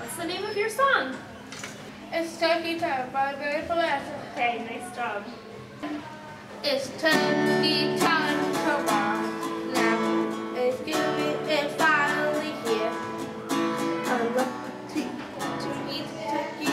What's the name of your song? It's Turkey Time by Mary Palazzo. Okay, nice job. It's turkey time, come on now. It's giving it finally here. I love to, to eat turkey,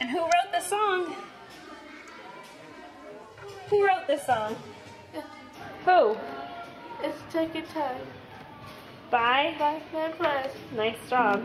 And who wrote the song? Who wrote this song? Who? It's taking time. Bye. Bye, place. Nice job.